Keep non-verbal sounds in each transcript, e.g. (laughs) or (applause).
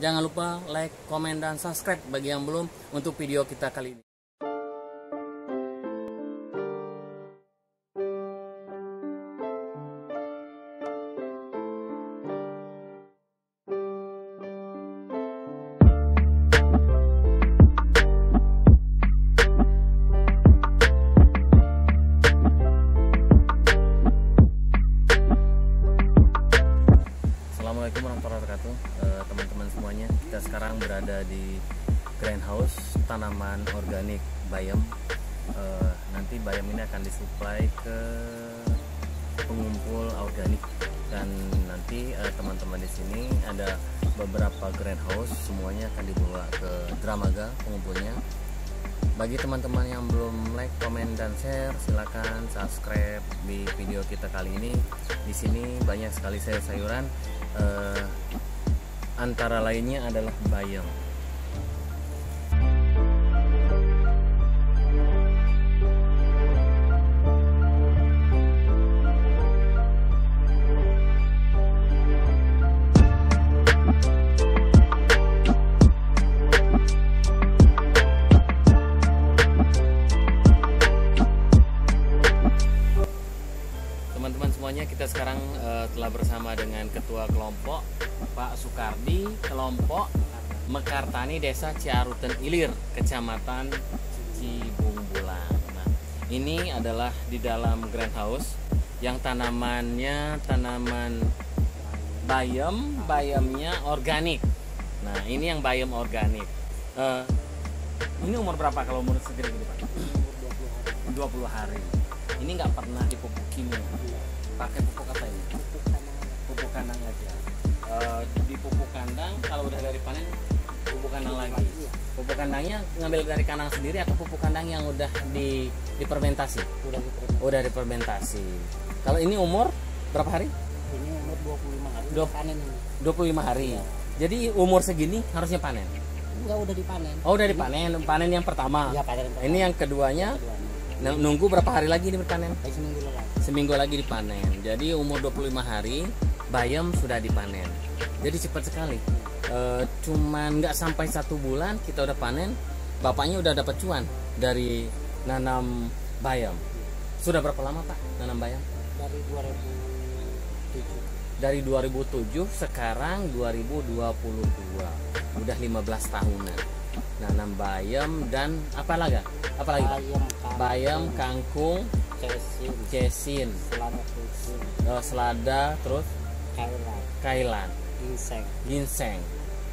Jangan lupa like, komen, dan subscribe bagi yang belum untuk video kita kali ini. Teman-teman semuanya Kita sekarang berada di greenhouse Tanaman organik Bayam Eh, Nanti bayam ini akan disuplai ke Pengumpul organik Dan nanti eh, teman-teman di sini Ada beberapa greenhouse Semuanya akan dibawa ke Dramaga Pengumpulnya bagi teman-teman yang belum like, komen, dan share, silakan subscribe di video kita kali ini. Di sini banyak sekali sayur-sayuran. eh, antara lainnya adalah bayam. Pak Sukardi, kelompok Mekartani Desa Ciaruten Ilir, Kecamatan Cibungbulang. Nah, ini adalah di dalam greenhouse yang tanamannya tanaman bayam, bayamnya organik. Nah, ini yang bayam organik. Eh, ini umur berapa kalau umur segini-gini Pak? 20 hari. Ini nggak pernah dipupuk kimia. Pakai pupuk apa ini? Pupuk kandang aja. Eh, di pupuk kandang kalau udah dari panen pupuk kandang lagi. Pupuk kandangnya ngambil dari kandang sendiri atau pupuk kandang yang udah di difermentasi? udah diterima Udah difermentasi. Kalau ini umur berapa hari? ini umur 25 hari Dua- udah panen ini 25 hari. Jadi umur segini harusnya panen. enggak udah dipanen Oh, udah dipanen. Panen yang pertama. ya panen yang Ini yang keduanya nunggu berapa hari lagi ini berpanen? Seminggu lalu Seminggu lagi dipanen. Jadi umur 25 hari bayam sudah dipanen. Jadi cepat sekali. E, cuman nggak sampai satu bulan kita udah panen. Bapaknya udah dapat cuan dari nanam bayam. Sudah berapa lama pak nanam bayam? dari 2007 Dari 2007 sekarang 2022 udah 15 tahunan nanam bayam dan apa lagi? Apa lagi? Pak? bayam Bayam, kangkung, cesin cesin, selada eh, selada, terus kailan kailan, ginseng ginseng.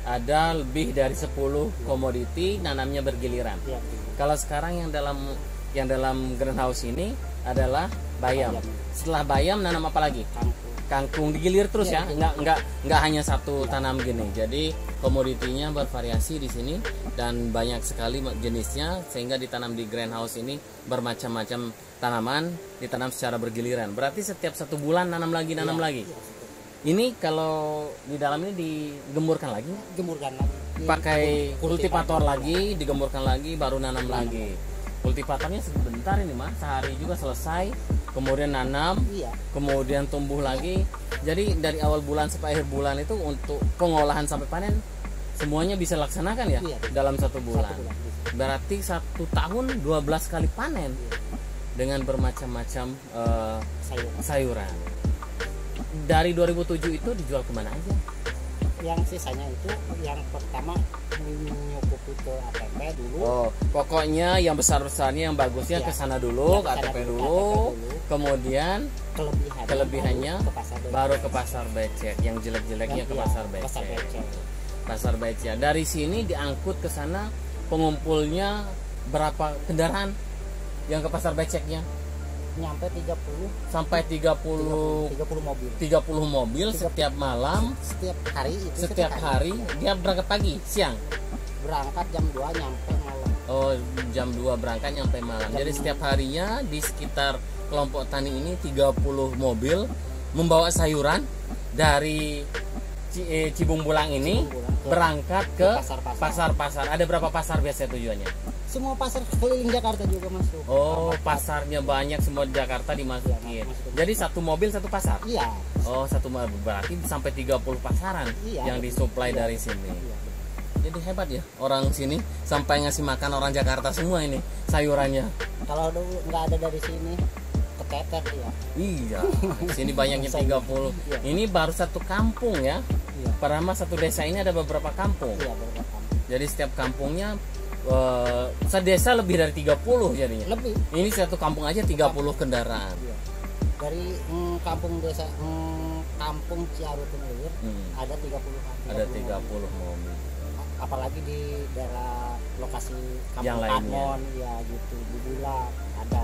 Ada lebih dari 10 komoditi nanamnya bergiliran. ya Kalau sekarang yang dalam yang dalam greenhouse ini adalah bayam. Bayam. Setelah bayam nanam apa lagi? kangkung Kangkung digilir terus ya, Iya, nggak nggak nggak hanya satu tanam gini. Jadi komoditinya bervariasi di sini dan banyak sekali jenisnya sehingga ditanam di greenhouse ini bermacam-macam tanaman ditanam secara bergiliran. Berarti setiap satu bulan nanam lagi nanam lagi. Ini kalau di dalam ini digemburkan lagi, gemurkan lagi pakai kultivator. kultivator lagi, digemburkan lagi, baru nanam lagi. Kultivatornya sebentar ini mah, sehari juga selesai. Kemudian nanam, iya kemudian tumbuh lagi. Jadi dari awal bulan sampai akhir bulan itu untuk pengolahan sampai panen semuanya bisa laksanakan ya Iya. dalam satu bulan. Satu bulan, bisa. Berarti satu tahun 12 kali panen dengan bermacam-macam eh, sayur sayuran. Dari 2007 itu dijual ke mana aja? yang sisanya itu yang pertama nyukup itu ATP dulu Oh, pokoknya yang besar-besarnya yang bagusnya Ya. ke sana dulu, Ya, ke ke ATP dulu, dulu, kemudian kelebihannya Kelebihannya baru ke pasar baru ke pasar becek, yang jelek-jeleknya ke Iya, pasar pasar becek. becek. Pasar becek. Dari sini diangkut ke sana pengumpulnya berapa kendaraan yang ke pasar beceknya? Nyampe 30 Sampai 30 30 mobil 30 mobil setiap malam, setiap hari itu setiap hari dia berangkat pagi, siang. berangkat jam 2 nyampe malam Oh, jam 2 berangkat nyampe malam. Jam Jadi enam. setiap harinya di sekitar kelompok tani ini 30 mobil membawa sayuran dari eh, Cibung Bulang ini Cibung Bulang ke- berangkat ke pasar-pasar. Ada berapa pasar biasanya tujuannya? Semua pasar keliling Jakarta juga masuk Oh, pasarnya banyak semua di Jakarta dimasukin. Masukin. Jadi satu mobil satu pasar. iya Oh, satu mobil berarti sampai 30 pasaran Iya. yang disuplai Iya. dari sini. iya Jadi hebat ya orang sini sampai ngasih makan orang Jakarta semua ini sayurannya. kalau dulu nggak ada dari sini keteter ya Iya, (laughs) sini banyaknya 30. Iya. Ini baru satu kampung ya. iya mah satu desa ini ada beberapa kampung. iya beberapa Jadi setiap kampungnya eh, sedesa lebih dari 30 jadinya. lebih Ini satu kampung aja 30 kendaraan. iya. dari mm, kampung desa mm, kampung Ilir Hmm, ada 30 an ada 30 mobil. apalagi di daerah lokasi kampung Yang. Panon ya gitu di Bula ada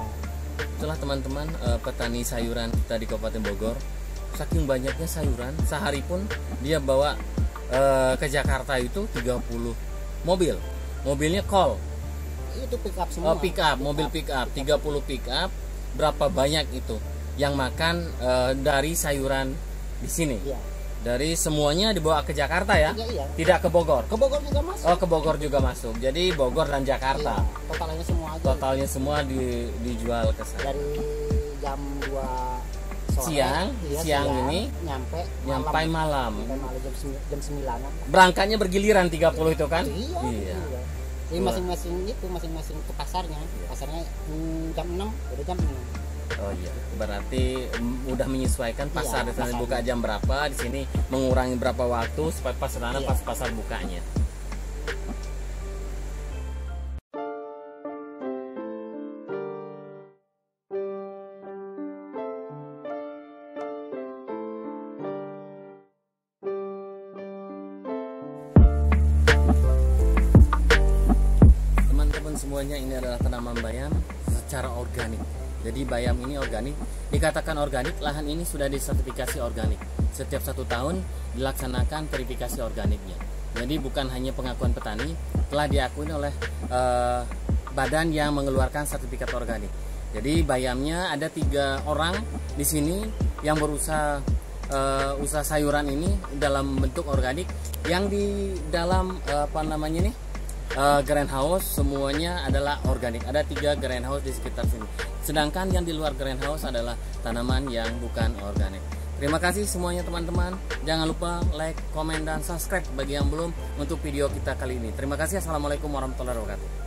Itulah teman-teman eh, petani sayuran kita di Kabupaten Bogor. Saking banyaknya sayuran, sehari pun dia bawa eh, ke Jakarta itu 30 mobil. Mobilnya call, itu pick up semua oh, pick up, mobil pick up, 30 pick up. Berapa banyak itu yang makan eh, dari sayuran di sini? iya Dari semuanya dibawa ke Jakarta ya? iya iya Tidak ke Bogor. ke Bogor juga masuk Oh, ke Bogor juga masuk. Jadi Bogor dan Jakarta. Iya, totalnya semua aja Totalnya semua di- dijual ke sana. dari jam 2 sore Siang, iya, siang ini, nyampe Nyampe malam. Sampai malam jam jam 9 Berangkatnya bergiliran 30 itu kan? iya, Iya. iya. Wah. masing-masing itu masing-masing ke pasarnya. Pasarnya mm, jam 6 udah jam 6. Oh iya. Berarti udah menyesuaikan pasar Iya, di sana buka jam berapa, di sini mengurangi berapa waktu supaya pas sana Iya. pas pasar bukanya. Ini adalah tanaman bayam secara organik. Jadi bayam ini organik. Dikatakan organik, lahan ini sudah disertifikasi organik. Setiap satu tahun dilaksanakan verifikasi organiknya. Jadi bukan hanya pengakuan petani, telah diakui oleh eh, badan yang mengeluarkan sertifikat organik. Jadi bayamnya ada tiga orang di sini yang berusaha eh, usaha sayuran ini dalam bentuk organik yang di dalam eh, apa namanya nih Eh, greenhouse semuanya adalah organik. Ada tiga greenhouse di sekitar sini. Sedangkan yang di luar greenhouse adalah tanaman yang bukan organik. Terima kasih semuanya teman-teman. Jangan lupa like, komen, dan subscribe bagi yang belum untuk video kita kali ini. Terima kasih. Assalamualaikum warahmatullahi wabarakatuh.